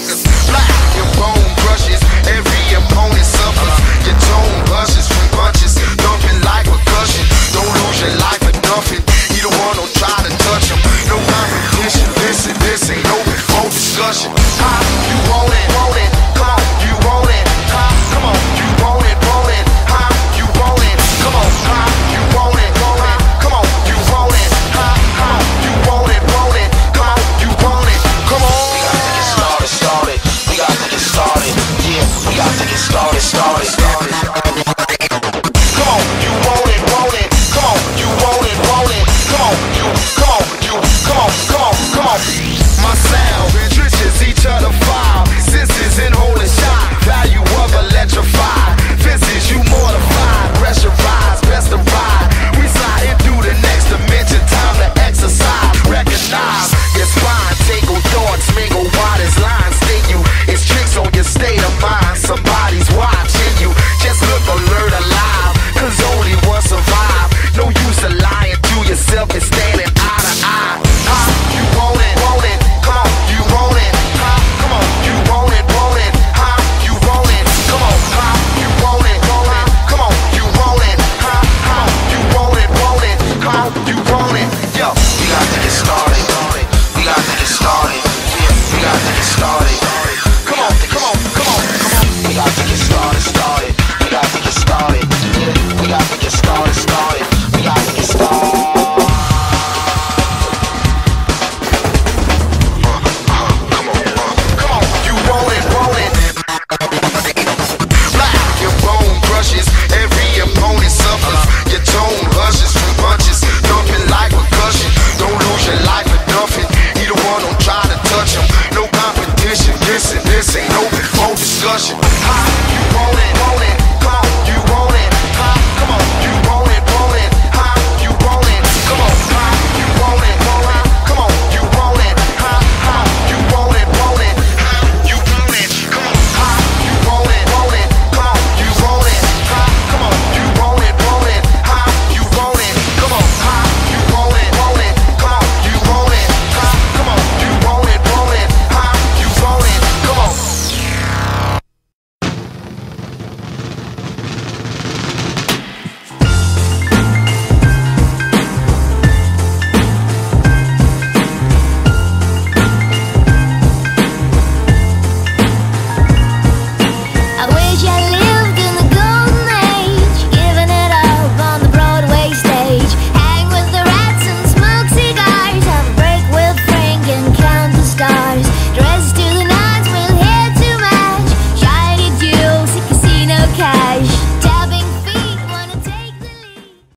suckers. Black, your bone brushes, every opponent suffers. Your tone blushes from punches, thumping like percussion. Don't lose your life for nothing. You don't want no try to touch them. No competition, listen, this ain't no before discussion. How you want it, want it. gushing.